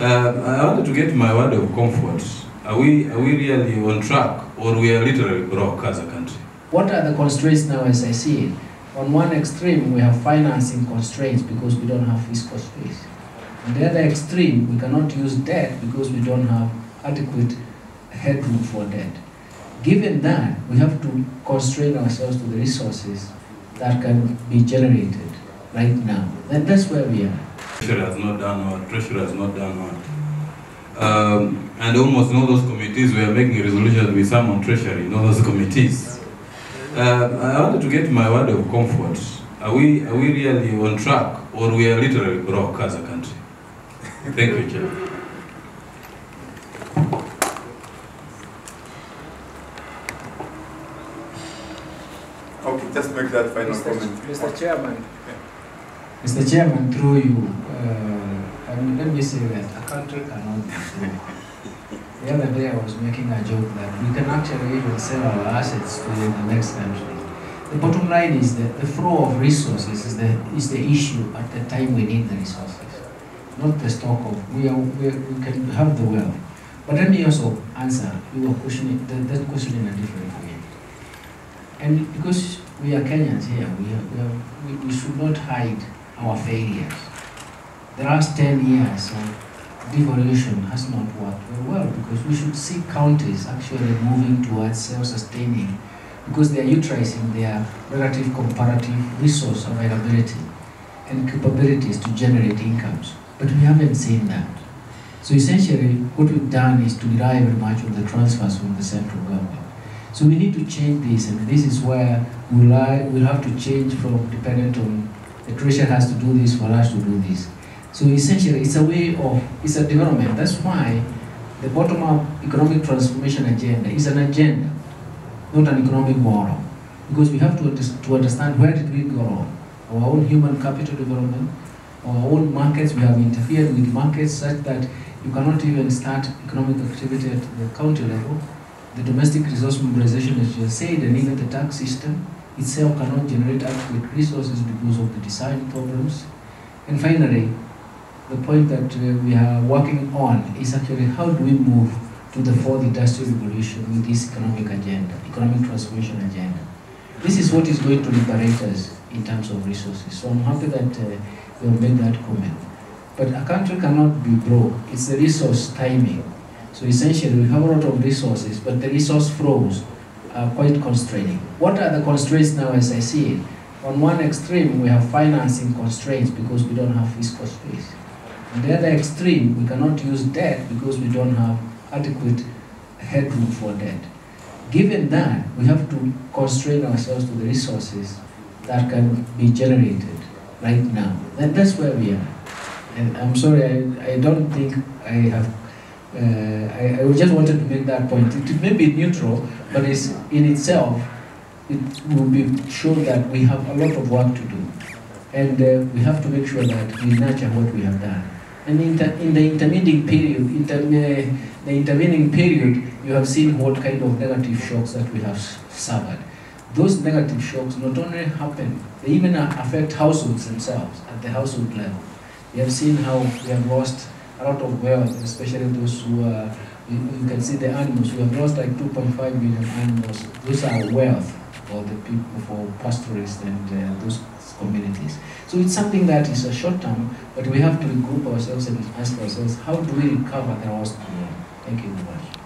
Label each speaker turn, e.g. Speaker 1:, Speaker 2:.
Speaker 1: Uh, I wanted to get my word of comfort. Are we, are we really on track or we are literally broke as a country?
Speaker 2: What are the constraints now as I see it? On one extreme, we have financing constraints because we don't have fiscal space. On the other extreme, we cannot use debt because we don't have adequate headroom for debt. Given that, we have to constrain ourselves to the resources that can be generated right now. And that's where we are.
Speaker 1: Treasury has not done what, Treasury has not done what. Um, and almost in all those committees, we are making resolutions with some on Treasury in all those committees. Uh, I wanted to get my word of comfort. Are we, are we really on track or we are literally broke as a country? Thank you, Chair.
Speaker 3: Okay, just make that final
Speaker 2: Mr.
Speaker 3: comment.
Speaker 2: Mr. Chairman. Mr. Chairman, through you, uh, I mean, let me say that a country cannot be broke. The other day I was making a joke that we can actually even sell our assets to the next country. The bottom line is that the flow of resources is the, is the issue at the time we need the resources, not the stock of, we, are, we, are, we can have the wealth. But let me also answer your question, that, that question in a different way. And because we are Kenyans here, we, are, we, are, we, we should not hide our failures. The last 10 years of devolution has not worked very well because we should see counties actually moving towards self-sustaining because they are utilizing their relative comparative resource availability and capabilities to generate incomes. But we haven't seen that. So essentially, what we've done is to derive much of the transfers from the central government. So we need to change this, and this is where we'll, we'll have to change from dependent on the treasury has to do this for us to do this. So essentially, it's a way of, it's a development. That's why the bottom-up economic transformation agenda is an agenda, not an economic model. Because we have to, to understand where did we go wrong. Our own human capital development, our own markets, we have interfered with markets such that you cannot even start economic activity at the county level. The domestic resource mobilization, as you said, and even the tax system itself cannot generate adequate resources because of the design problems. And finally, the point that uh, we are working on is actually how do we move to the fourth industrial revolution with this economic agenda, economic transformation agenda. This is what is going to liberate us in terms of resources. So I'm happy that uh, you made that comment. But a country cannot be broke. It's the resource timing. So essentially, we have a lot of resources, but the resource flows are quite constraining. What are the constraints now as I see it? On one extreme, we have financing constraints because we don't have fiscal space. On the other extreme, we cannot use debt because we don't have adequate headroom for debt. Given that, we have to constrain ourselves to the resources that can be generated right now. And that's where we are. And I'm sorry, I, I don't think I have, I, I just wanted to make that point. It, may be neutral, but it's, in itself, it will be shown that we have a lot of work to do. And uh, we have to make sure that we nurture what we have done. And in, in the intervening period, inter uh, the intervening period, you have seen what kind of negative shocks that we have suffered. Those negative shocks not only happen, they even affect households themselves at the household level. We have seen how we have lost a lot of wealth, especially those who are, you, you can see the animals, we have lost like 2.5 million animals. Those are wealth for the people, for pastoralists and uh, those communities. So it's something that is a short term, but we have to regroup ourselves and ask ourselves, how do we recover the lost Thank you very much.